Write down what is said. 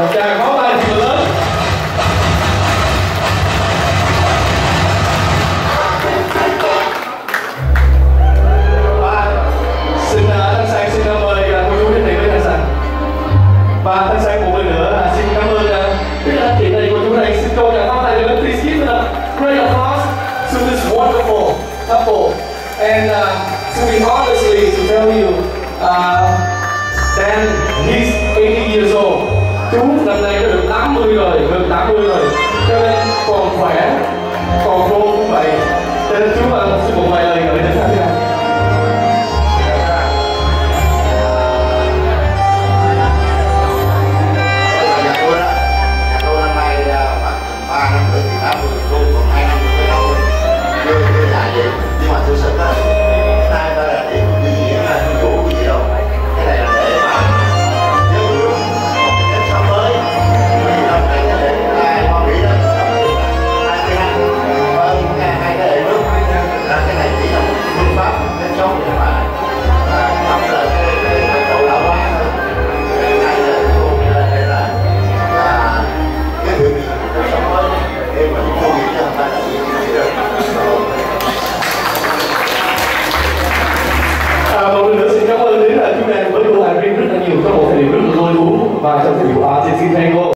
một tràng pháo tay thật lớn. Và xin à, thanh sang xin cảm ơn cô chú đến đây với thanh sang. Và thanh sang một lần nữa à, xin cảm ơn biết là chị này cô chú này xin cô nhà pháo tay lớn please give a great applause to this wonderful couple and uh, to be honestly to tell you 80 rồi. Cho nên còn khỏe,